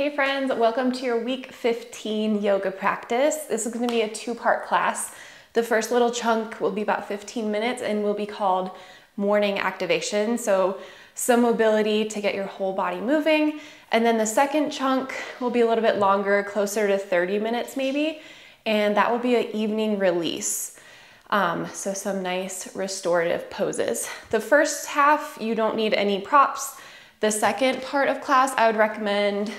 Hey friends, welcome to your week 15 yoga practice. This is gonna be a two part class. The first little chunk will be about 15 minutes and will be called morning activation. So some mobility to get your whole body moving. And then the second chunk will be a little bit longer, closer to 30 minutes maybe. And that will be an evening release. Um, so some nice restorative poses. The first half, you don't need any props. The second part of class, I would recommend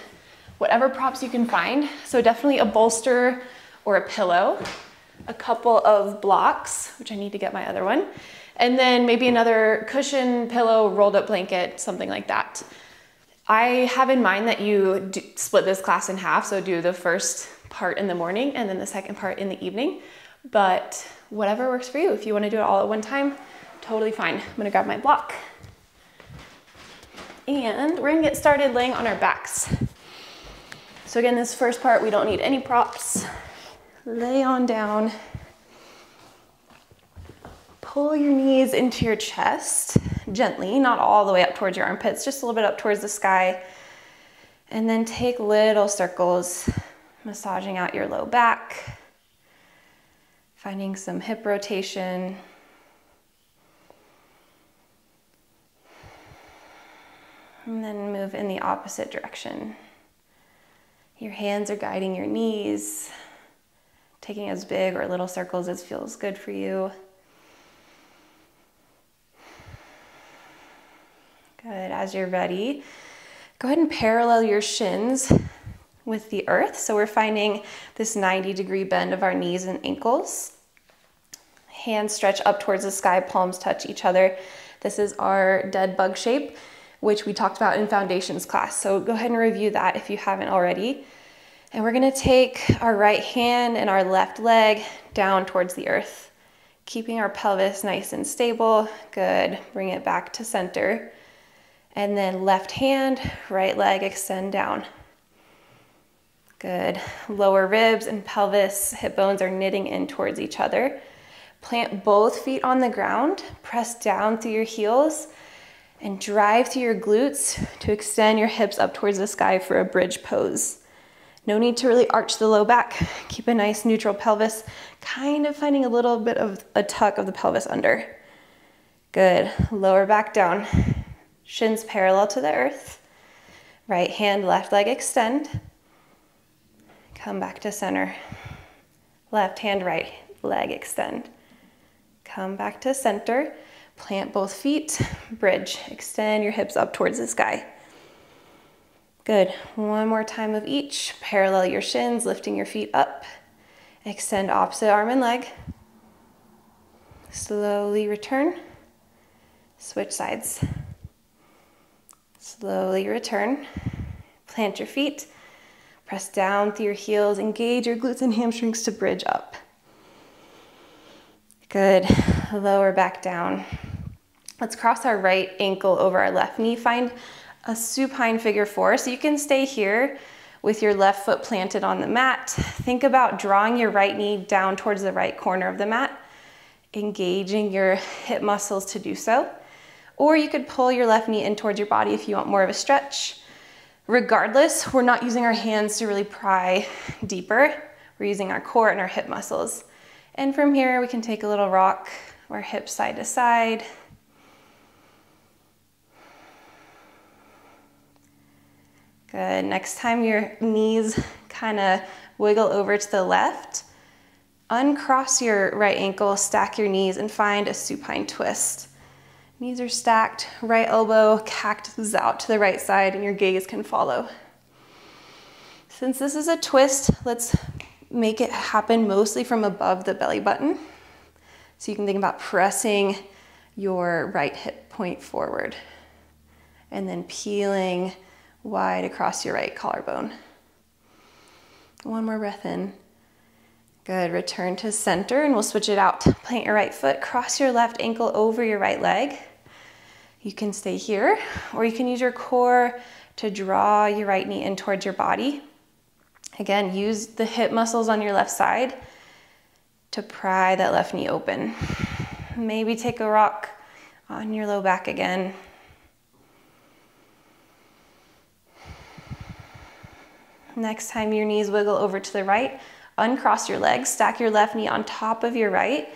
whatever props you can find. So definitely a bolster or a pillow, a couple of blocks, which I need to get my other one, and then maybe another cushion, pillow, rolled up blanket, something like that. I have in mind that you split this class in half, so do the first part in the morning and then the second part in the evening, but whatever works for you. If you wanna do it all at one time, totally fine. I'm gonna grab my block. And we're gonna get started laying on our backs. So again, this first part, we don't need any props. Lay on down. Pull your knees into your chest gently, not all the way up towards your armpits, just a little bit up towards the sky. And then take little circles, massaging out your low back, finding some hip rotation. And then move in the opposite direction. Your hands are guiding your knees, taking as big or little circles as feels good for you. Good. As you're ready, go ahead and parallel your shins with the earth. So we're finding this 90 degree bend of our knees and ankles. Hands stretch up towards the sky, palms touch each other. This is our dead bug shape which we talked about in foundations class. So go ahead and review that if you haven't already. And we're gonna take our right hand and our left leg down towards the earth, keeping our pelvis nice and stable. Good, bring it back to center. And then left hand, right leg, extend down. Good, lower ribs and pelvis, hip bones are knitting in towards each other. Plant both feet on the ground, press down through your heels, and drive through your glutes to extend your hips up towards the sky for a bridge pose. No need to really arch the low back. Keep a nice neutral pelvis, kind of finding a little bit of a tuck of the pelvis under. Good, lower back down. Shins parallel to the earth. Right hand, left leg extend. Come back to center. Left hand, right leg extend. Come back to center. Plant both feet, bridge. Extend your hips up towards the sky. Good. One more time of each. Parallel your shins, lifting your feet up. Extend opposite arm and leg. Slowly return. Switch sides. Slowly return. Plant your feet. Press down through your heels. Engage your glutes and hamstrings to bridge up. Good. Lower back down. Let's cross our right ankle over our left knee. Find a supine figure four. So you can stay here with your left foot planted on the mat. Think about drawing your right knee down towards the right corner of the mat, engaging your hip muscles to do so. Or you could pull your left knee in towards your body if you want more of a stretch. Regardless, we're not using our hands to really pry deeper. We're using our core and our hip muscles. And from here, we can take a little rock or hips side to side, Good. Next time your knees kind of wiggle over to the left, uncross your right ankle, stack your knees, and find a supine twist. Knees are stacked, right elbow cactus out to the right side, and your gaze can follow. Since this is a twist, let's make it happen mostly from above the belly button. So you can think about pressing your right hip point forward and then peeling wide across your right collarbone. One more breath in. Good, return to center and we'll switch it out. Plant your right foot, cross your left ankle over your right leg. You can stay here or you can use your core to draw your right knee in towards your body. Again, use the hip muscles on your left side to pry that left knee open. Maybe take a rock on your low back again. Next time your knees wiggle over to the right, uncross your legs, stack your left knee on top of your right,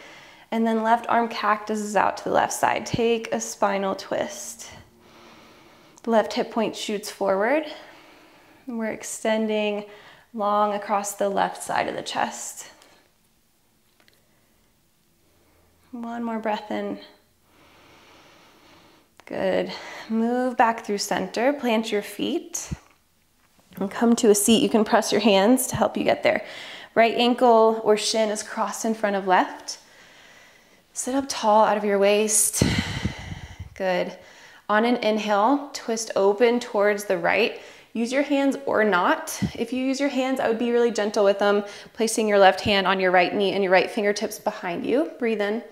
and then left arm cactuses out to the left side. Take a spinal twist. Left hip point shoots forward. We're extending long across the left side of the chest. One more breath in. Good. Move back through center, plant your feet, and come to a seat. You can press your hands to help you get there. Right ankle or shin is crossed in front of left. Sit up tall out of your waist. Good. On an inhale, twist open towards the right. Use your hands or not. If you use your hands, I would be really gentle with them, placing your left hand on your right knee and your right fingertips behind you. Breathe in.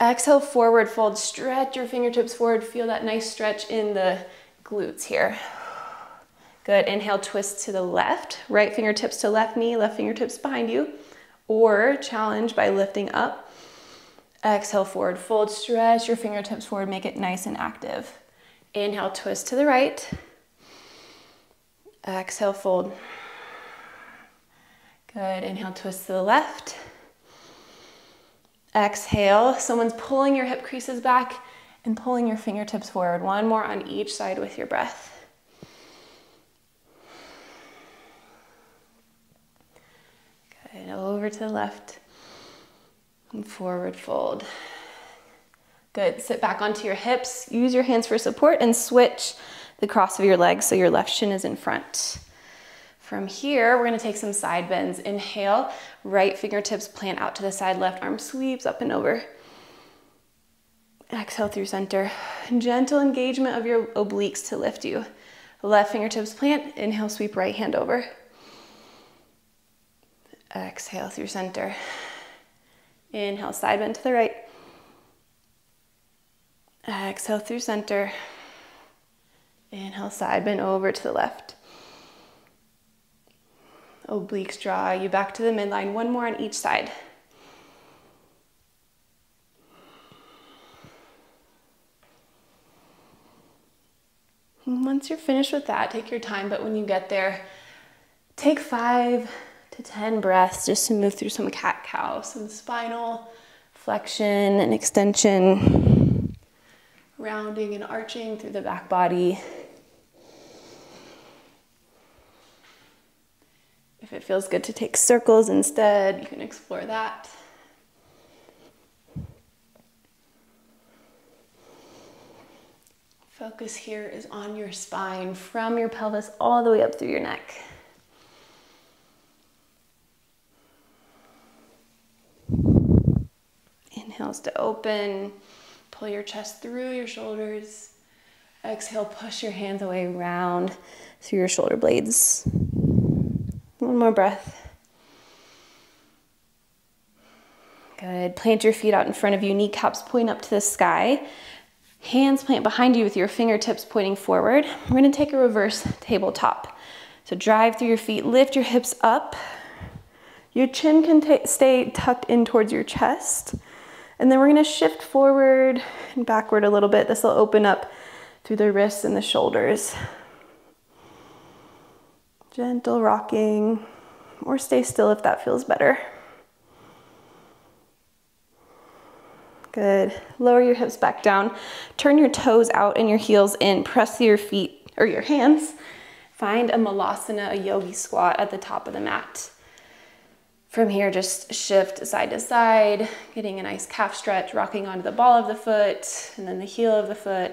Exhale, forward fold. Stretch your fingertips forward. Feel that nice stretch in the glutes here. Good. Inhale, twist to the left. Right fingertips to left knee, left fingertips behind you. Or challenge by lifting up. Exhale, forward fold. Stretch your fingertips forward. Make it nice and active. Inhale, twist to the right. Exhale, fold. Good. Inhale, twist to the left. Exhale, someone's pulling your hip creases back and pulling your fingertips forward. One more on each side with your breath. Good, over to the left and forward fold. Good, sit back onto your hips. Use your hands for support and switch the cross of your legs so your left shin is in front. From here, we're gonna take some side bends. Inhale, right fingertips plant out to the side, left arm sweeps up and over. Exhale through center. Gentle engagement of your obliques to lift you. Left fingertips plant, inhale, sweep right hand over. Exhale through center. Inhale, side bend to the right. Exhale through center. Inhale, side bend over to the left. Obliques draw you back to the midline. One more on each side. once you're finished with that, take your time, but when you get there, take five to 10 breaths just to move through some cat cow, some spinal flexion and extension, rounding and arching through the back body. If it feels good to take circles instead, you can explore that. Focus here is on your spine from your pelvis all the way up through your neck. Inhales to open, pull your chest through your shoulders. Exhale, push your hands away round through your shoulder blades. One more breath. Good. Plant your feet out in front of you, kneecaps point up to the sky. Hands plant behind you with your fingertips pointing forward. We're gonna take a reverse tabletop. So drive through your feet, lift your hips up. Your chin can stay tucked in towards your chest. And then we're gonna shift forward and backward a little bit. This will open up through the wrists and the shoulders. Gentle rocking, or stay still if that feels better. Good. Lower your hips back down. Turn your toes out and your heels in. Press your feet or your hands. Find a malasana, a yogi squat at the top of the mat. From here, just shift side to side, getting a nice calf stretch, rocking onto the ball of the foot and then the heel of the foot.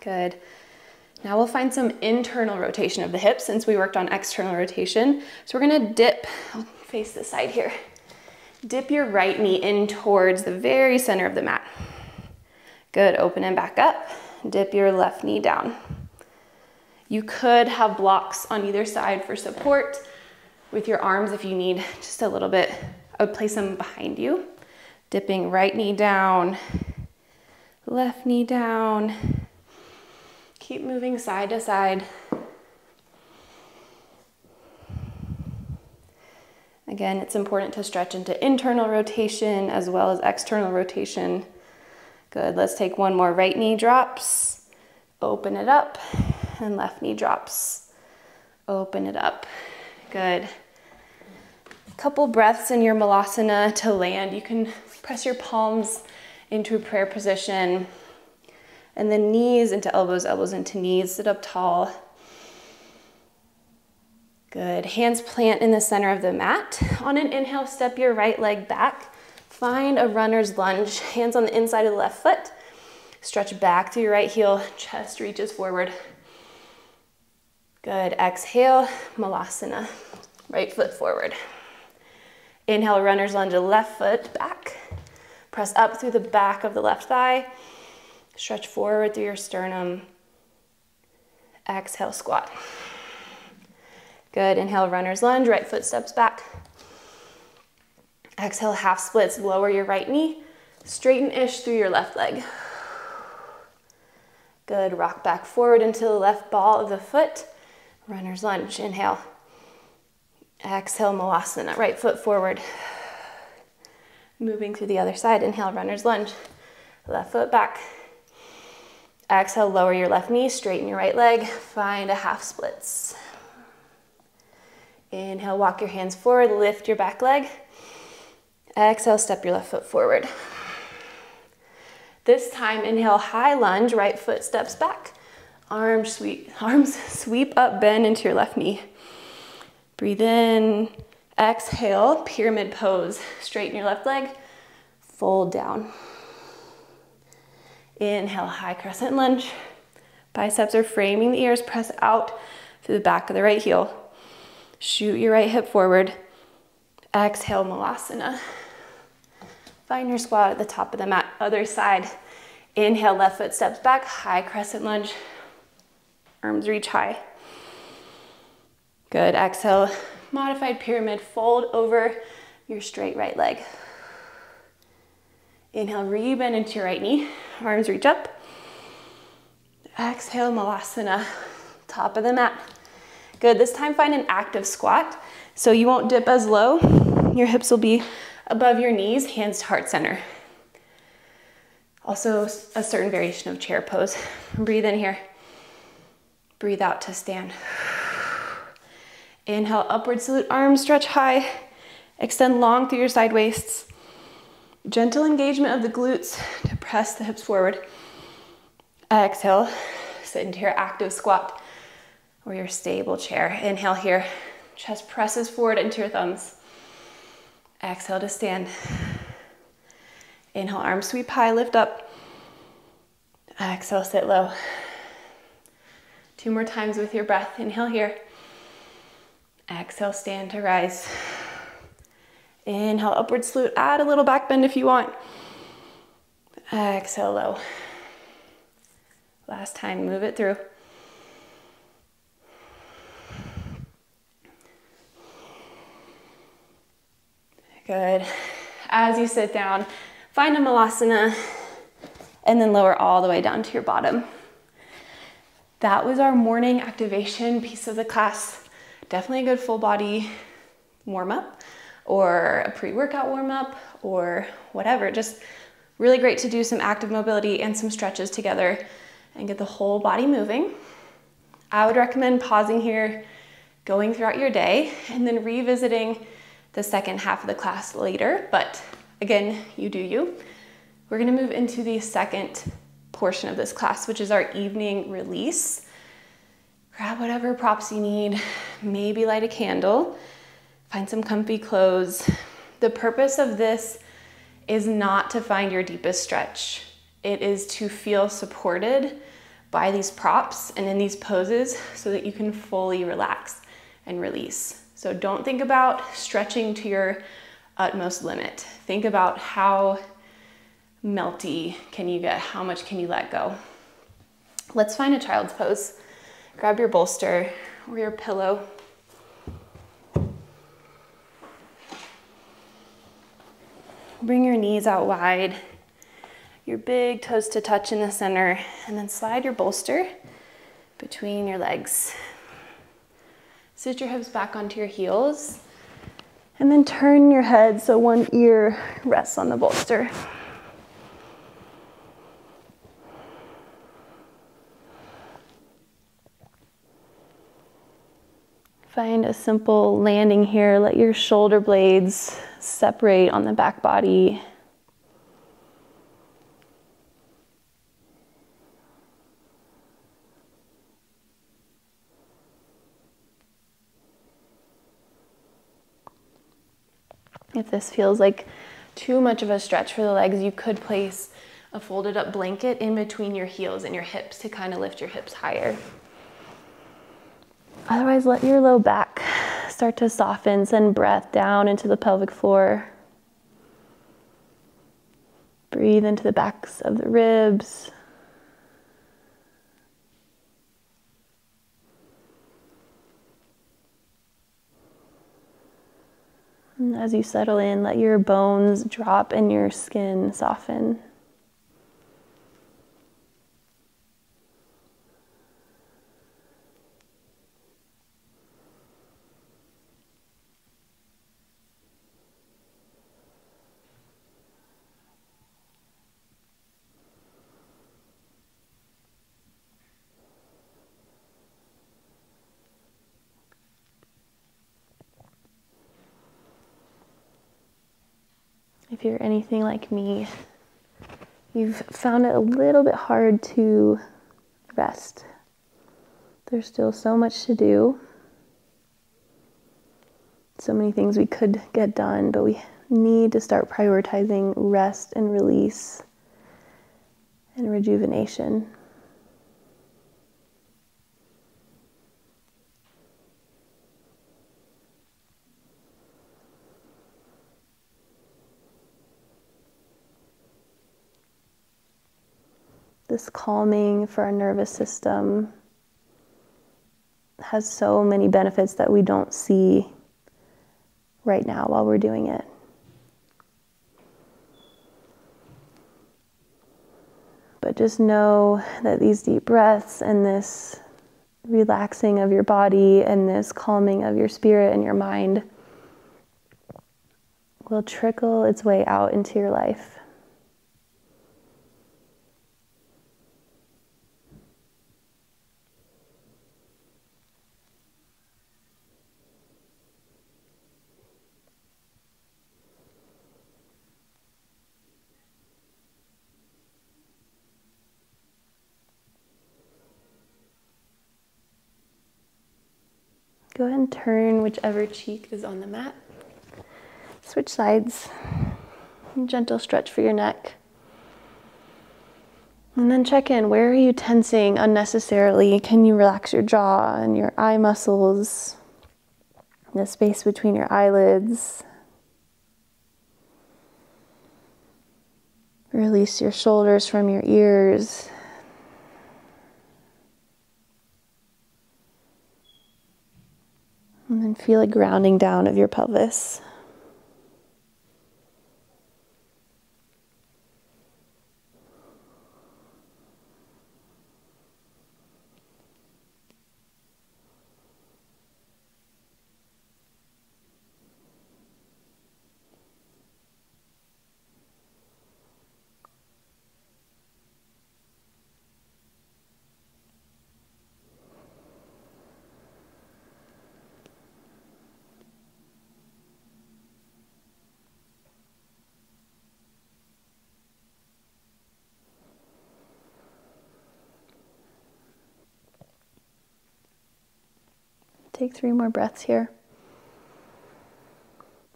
Good. Now we'll find some internal rotation of the hips since we worked on external rotation. So we're gonna dip, I'll face this side here. Dip your right knee in towards the very center of the mat. Good, open and back up. Dip your left knee down. You could have blocks on either side for support with your arms if you need just a little bit. I would place them behind you. Dipping right knee down, left knee down, Keep moving side to side. Again, it's important to stretch into internal rotation as well as external rotation. Good, let's take one more. Right knee drops, Open it up and left knee drops. Open it up. Good. Couple breaths in your malasana to land. You can press your palms into a prayer position and then knees into elbows, elbows into knees. Sit up tall. Good. Hands plant in the center of the mat. On an inhale, step your right leg back. Find a runner's lunge. Hands on the inside of the left foot. Stretch back through your right heel. Chest reaches forward. Good. Exhale, Malasana. Right foot forward. Inhale, runner's lunge, left foot back. Press up through the back of the left thigh. Stretch forward through your sternum. Exhale, squat. Good. Inhale, runner's lunge, right foot steps back. Exhale, half splits. Lower your right knee. Straighten-ish through your left leg. Good. Rock back forward into the left ball of the foot. Runner's lunge. Inhale. Exhale, Malasana. Right foot forward. Moving through the other side. Inhale, runner's lunge. Left foot back. Exhale, lower your left knee, straighten your right leg, find a half splits. Inhale, walk your hands forward, lift your back leg. Exhale, step your left foot forward. This time, inhale, high lunge, right foot steps back. Arms sweep, arms sweep up, bend into your left knee. Breathe in, exhale, pyramid pose. Straighten your left leg, fold down. Inhale, high crescent lunge. Biceps are framing the ears, press out through the back of the right heel. Shoot your right hip forward. Exhale, Malasana. Find your squat at the top of the mat. Other side. Inhale, left foot steps back, high crescent lunge. Arms reach high. Good. Exhale, modified pyramid. Fold over your straight right leg. Inhale, re-bend into your right knee. Arms reach up. Exhale, Malasana. Top of the mat. Good. This time find an active squat. So you won't dip as low. Your hips will be above your knees, hands to heart center. Also a certain variation of chair pose. Breathe in here. Breathe out to stand. Inhale, upward salute, arms stretch high. Extend long through your side waists. Gentle engagement of the glutes to press the hips forward. Exhale, sit into your active squat or your stable chair. Inhale here, chest presses forward into your thumbs. Exhale to stand. Inhale, arms sweep high, lift up. Exhale, sit low. Two more times with your breath. Inhale here. Exhale, stand to rise. Inhale, upward salute. Add a little back bend if you want. Exhale, low. Last time, move it through. Good. As you sit down, find a malasana and then lower all the way down to your bottom. That was our morning activation piece of the class. Definitely a good full body warm up or a pre-workout warm up or whatever. Just really great to do some active mobility and some stretches together and get the whole body moving. I would recommend pausing here, going throughout your day, and then revisiting the second half of the class later, but again, you do you. We're gonna move into the second portion of this class, which is our evening release. Grab whatever props you need, maybe light a candle, find some comfy clothes. The purpose of this is not to find your deepest stretch. It is to feel supported by these props and in these poses so that you can fully relax and release. So don't think about stretching to your utmost limit. Think about how melty can you get? How much can you let go? Let's find a child's pose. Grab your bolster or your pillow. Bring your knees out wide, your big toes to touch in the center, and then slide your bolster between your legs. Sit your hips back onto your heels and then turn your head so one ear rests on the bolster. Find a simple landing here. Let your shoulder blades separate on the back body. If this feels like too much of a stretch for the legs, you could place a folded up blanket in between your heels and your hips to kind of lift your hips higher. Otherwise, let your low back start to soften, send breath down into the pelvic floor. Breathe into the backs of the ribs. And as you settle in, let your bones drop and your skin soften. If you're anything like me, you've found it a little bit hard to rest. There's still so much to do, so many things we could get done, but we need to start prioritizing rest and release and rejuvenation. This calming for our nervous system has so many benefits that we don't see right now while we're doing it. But just know that these deep breaths and this relaxing of your body and this calming of your spirit and your mind will trickle its way out into your life. Go ahead and turn whichever cheek is on the mat. Switch sides. Gentle stretch for your neck. And then check in. Where are you tensing unnecessarily? Can you relax your jaw and your eye muscles? The space between your eyelids. Release your shoulders from your ears. And then feel a grounding down of your pelvis. Take three more breaths here.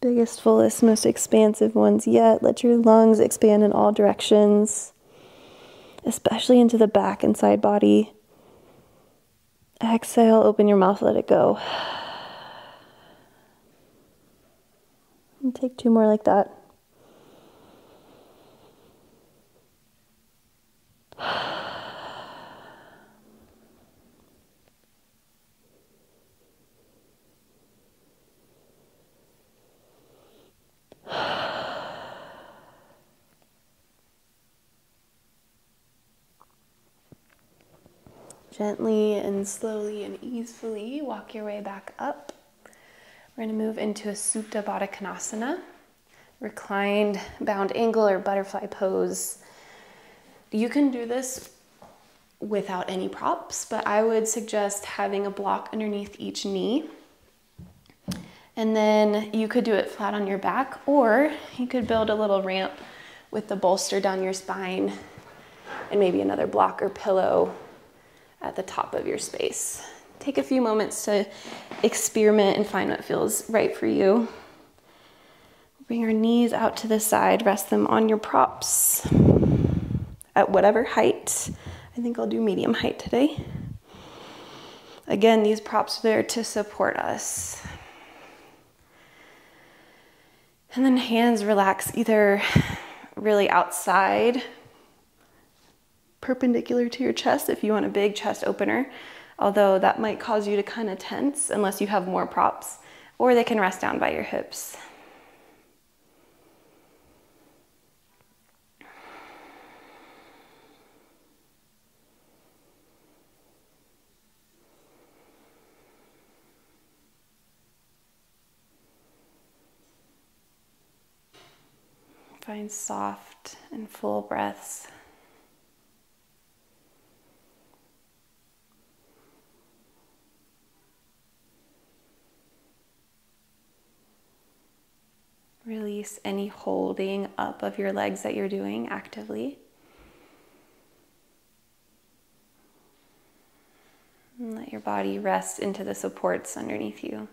Biggest, fullest, most expansive ones yet. Let your lungs expand in all directions, especially into the back and side body. Exhale, open your mouth, let it go. And take two more like that. Gently and slowly and easily walk your way back up. We're going to move into a Supta Baddha Konasana, reclined bound angle or butterfly pose. You can do this without any props, but I would suggest having a block underneath each knee And then you could do it flat on your back, or you could build a little ramp with the bolster down your spine and maybe another block or pillow at the top of your space. Take a few moments to experiment and find what feels right for you. Bring your knees out to the side, rest them on your props at whatever height. I think I'll do medium height today. Again, these props are there to support us. And then hands relax either really outside, perpendicular to your chest if you want a big chest opener, although that might cause you to kind of tense unless you have more props, or they can rest down by your hips. Find soft and full breaths. Release any holding up of your legs that you're doing actively. And let your body rest into the supports underneath you.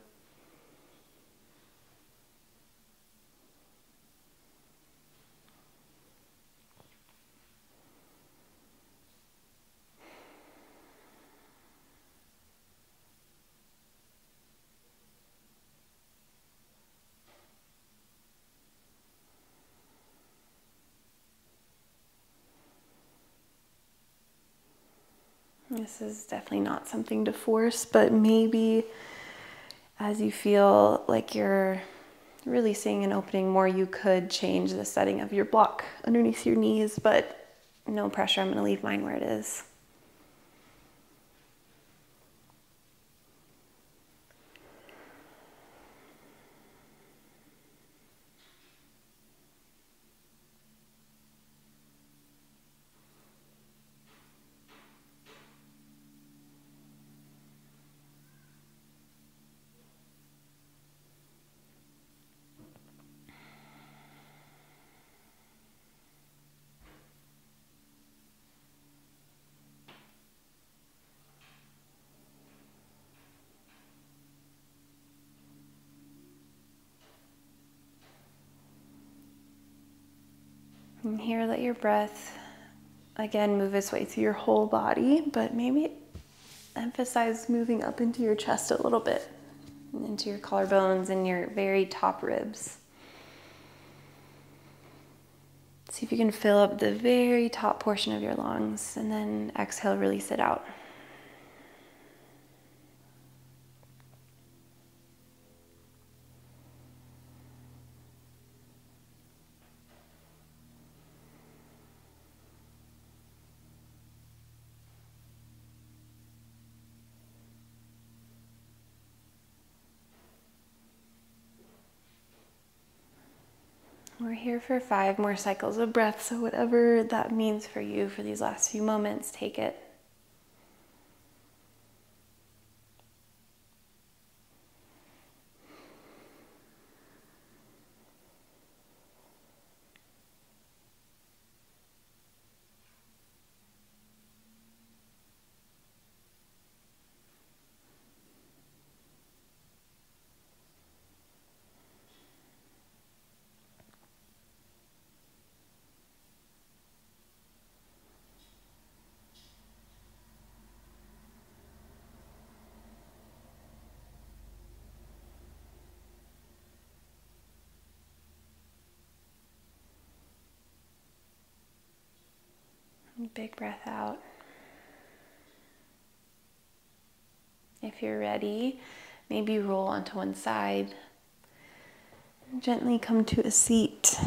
This is definitely not something to force, but maybe as you feel like you're releasing and opening more, you could change the setting of your block underneath your knees, but no pressure. I'm going to leave mine where it is. And here, let your breath again move its way through your whole body, but maybe emphasize moving up into your chest a little bit, into your collarbones and your very top ribs. See if you can fill up the very top portion of your lungs and then exhale, release it out. We're here for five more cycles of breath, so whatever that means for you for these last few moments, take it. Big breath out. If you're ready, maybe roll onto one side. Gently come to a seat.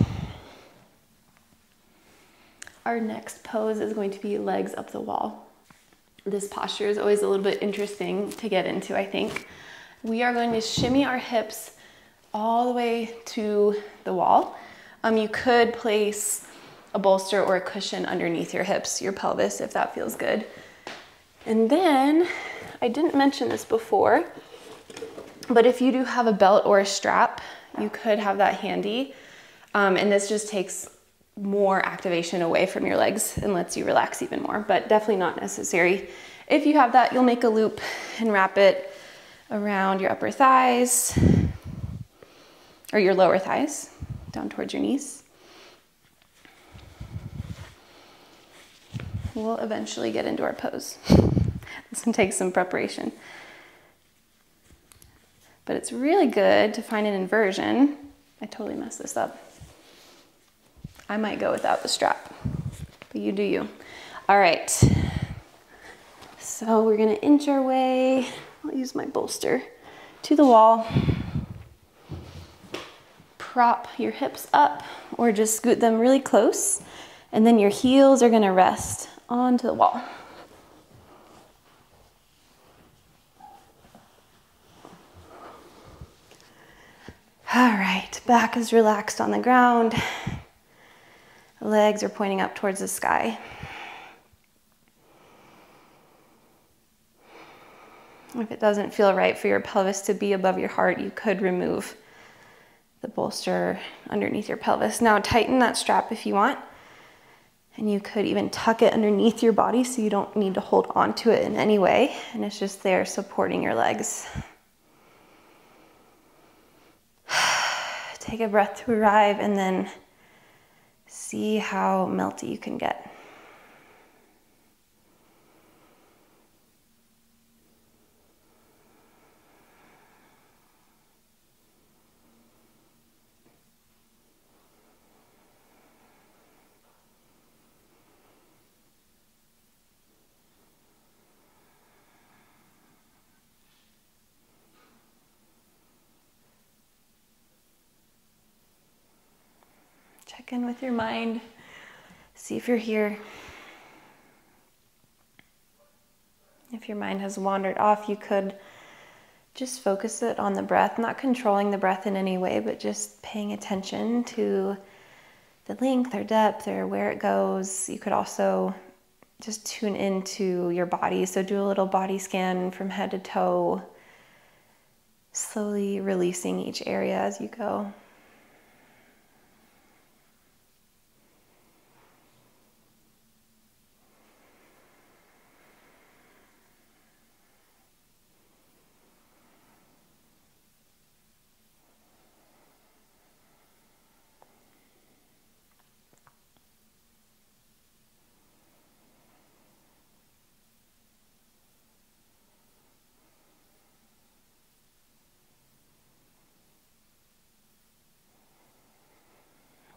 Our next pose is going to be legs up the wall. This posture is always a little bit interesting to get into, I think. We are going to shimmy our hips all the way to the wall. Um, you could place a bolster or a cushion underneath your hips, your pelvis, if that feels good. And then, I didn't mention this before, But if you do have a belt or a strap, you could have that handy. Um, and this just takes more activation away from your legs and lets you relax even more, but definitely not necessary. If you have that, you'll make a loop and wrap it around your upper thighs or your lower thighs down towards your knees. We'll eventually get into our pose. this can take some preparation. But it's really good to find an inversion. I totally messed this up. I might go without the strap, but you do you. All right, so we're gonna inch our way, I'll use my bolster, to the wall. Prop your hips up or just scoot them really close. And then your heels are gonna rest onto the wall. All right, back is relaxed on the ground. Legs are pointing up towards the sky. If it doesn't feel right for your pelvis to be above your heart, you could remove the bolster underneath your pelvis. Now tighten that strap if you want. And you could even tuck it underneath your body so you don't need to hold on to it in any way. And it's just there supporting your legs. Take a breath to arrive and then see how melty you can get. Check in with your mind. See if you're here. If your mind has wandered off, you could just focus it on the breath, not controlling the breath in any way, but just paying attention to the length or depth or where it goes. You could also just tune into your body. So do a little body scan from head to toe, slowly releasing each area as you go.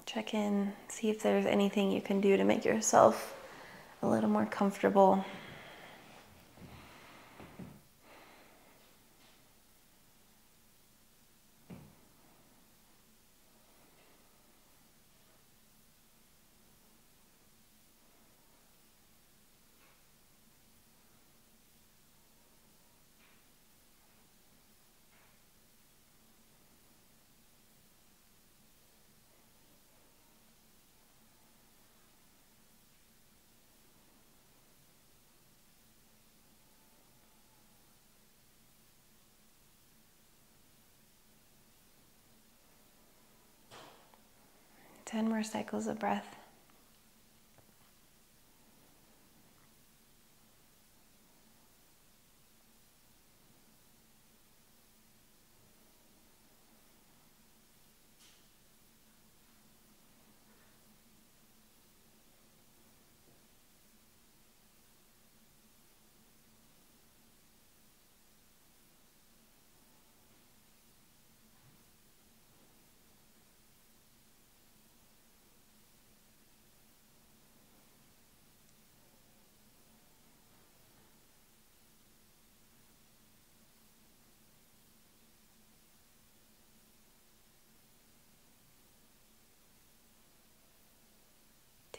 Check in, see if there's anything you can do to make yourself a little more comfortable. 10 more cycles of breath.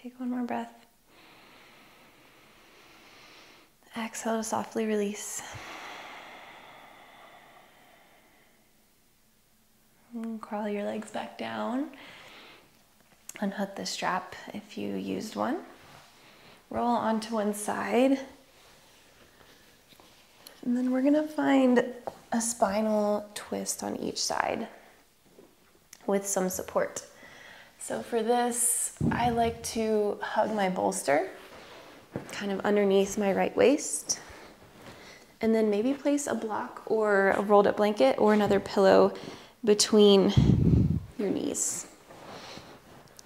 Take one more breath. Exhale to softly release. And crawl your legs back down. Unhook the strap if you used one. Roll onto one side. And then we're gonna find a spinal twist on each side with some support. So for this, I like to hug my bolster kind of underneath my right waist. And then maybe place a block or a rolled up blanket or another pillow between your knees.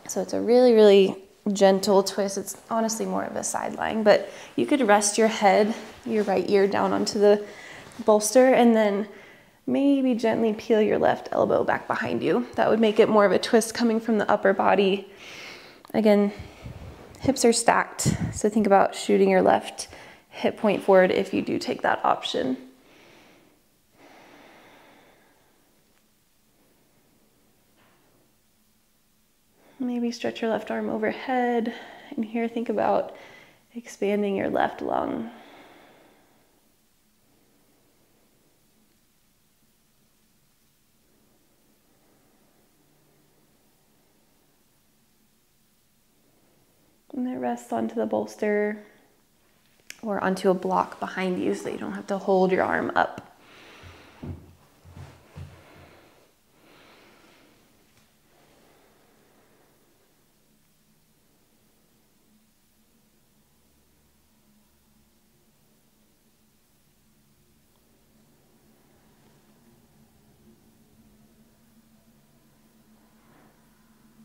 So it's a really, really gentle twist. It's honestly more of a side lying, but you could rest your head, your right ear down onto the bolster and then maybe gently peel your left elbow back behind you. That would make it more of a twist coming from the upper body. Again, hips are stacked, so think about shooting your left hip point forward if you do take that option. Maybe stretch your left arm overhead. And here, think about expanding your left lung. And then rest onto the bolster or onto a block behind you so you don't have to hold your arm up.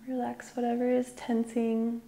Relax whatever is tensing.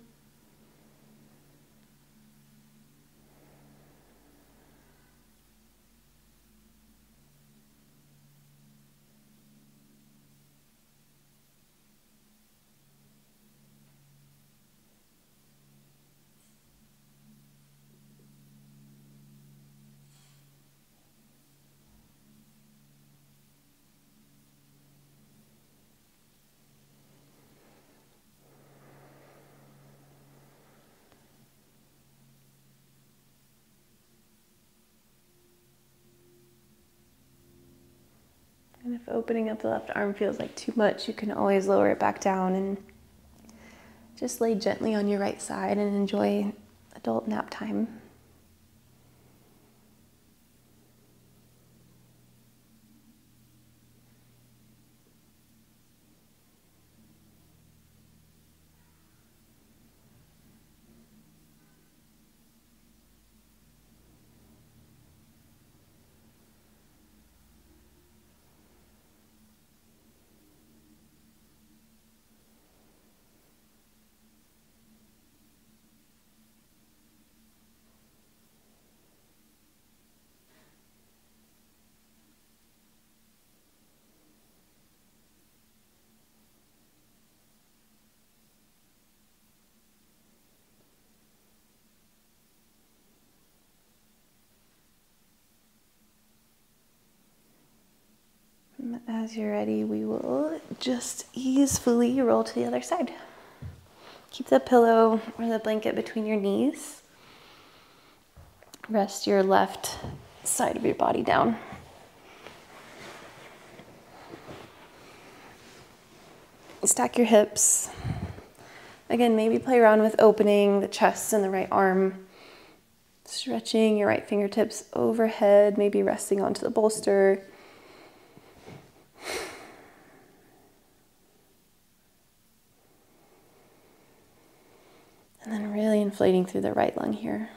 Opening up the left arm feels like too much, you can always lower it back down and just lay gently on your right side and enjoy adult nap time. Um, as you're ready, we will just easily roll to the other side. Keep the pillow or the blanket between your knees. Rest your left side of your body down. Stack your hips. Again, maybe play around with opening the chest and the right arm. Stretching your right fingertips overhead, maybe resting onto the bolster. And then really inflating through the right lung here.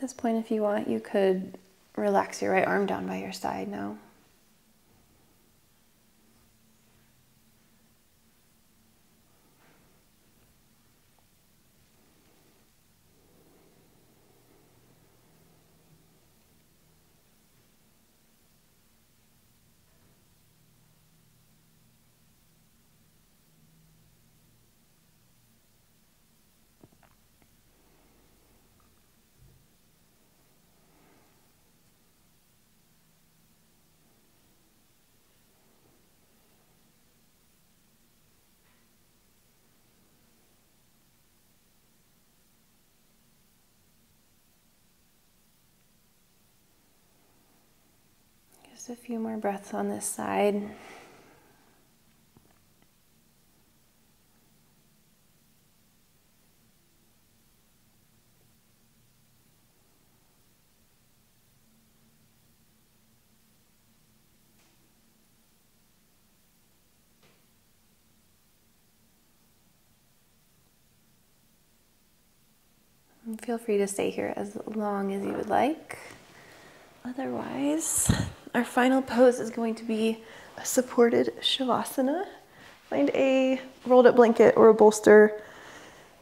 This point, if you want, you could relax your right arm down by your side now. A few more breaths on this side. Feel free to stay here as long as you would like. Otherwise, our final pose is going to be a supported Shavasana. Find a rolled up blanket or a bolster,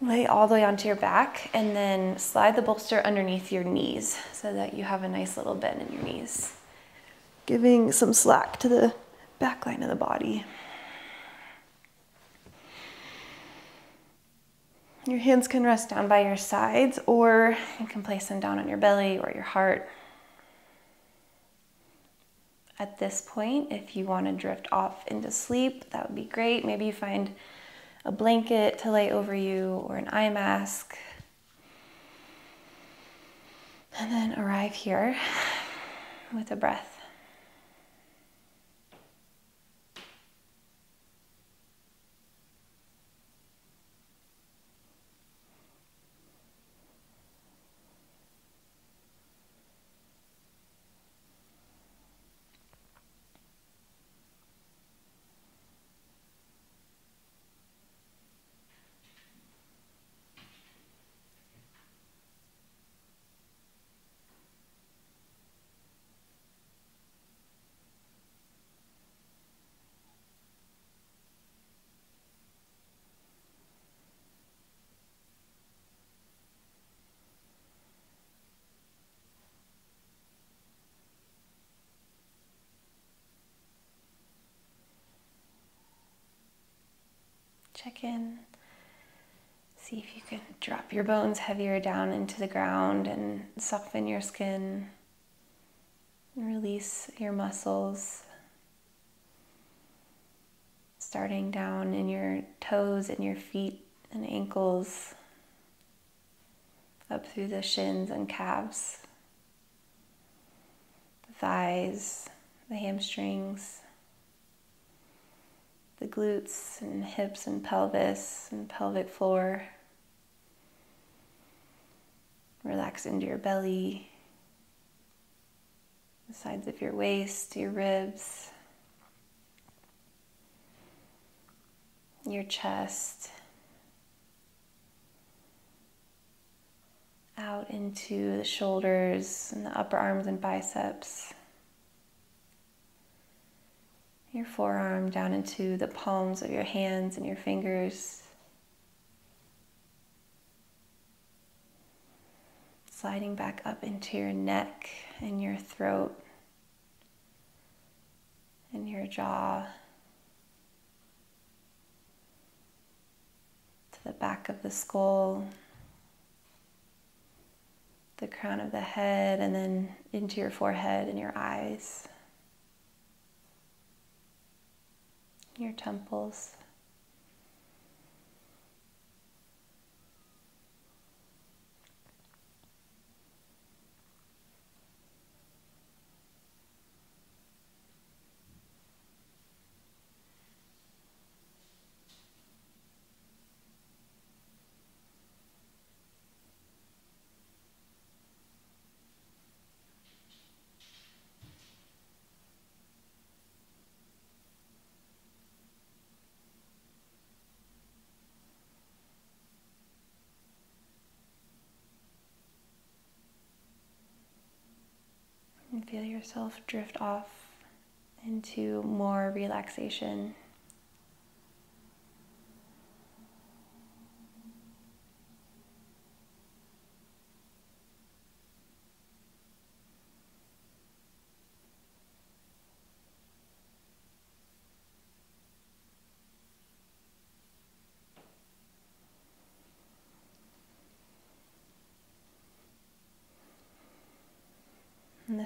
lay all the way onto your back, and then slide the bolster underneath your knees so that you have a nice little bend in your knees, giving some slack to the back line of the body. Your hands can rest down by your sides, or you can place them down on your belly or your heart. At this point, if you want to drift off into sleep, that would be great. Maybe you find a blanket to lay over you or an eye mask. And then arrive here with a breath. In. See if you can drop your bones heavier down into the ground and soften your skin. Release your muscles. Starting down in your toes and your feet and ankles, up through the shins and calves, the thighs, the hamstrings the glutes and hips and pelvis and pelvic floor. Relax into your belly, the sides of your waist, your ribs, your chest, out into the shoulders and the upper arms and biceps your forearm down into the palms of your hands and your fingers. Sliding back up into your neck and your throat and your jaw. To the back of the skull, the crown of the head, and then into your forehead and your eyes. Your temples. Yourself drift off into more relaxation.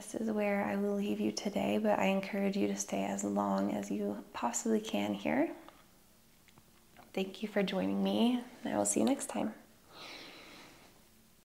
This is where I will leave you today, but I encourage you to stay as long as you possibly can here. Thank you for joining me, and I will see you next time.